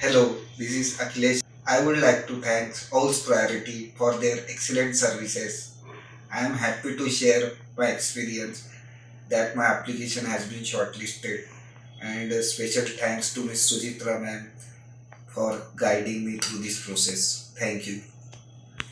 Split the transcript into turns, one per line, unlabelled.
Hello, this is Akhilesh. I would like to thank Owlspriority for their excellent services. I am happy to share my experience that my application has been shortlisted and special thanks to Ms. Sujitra ma'am for guiding me through this process. Thank you.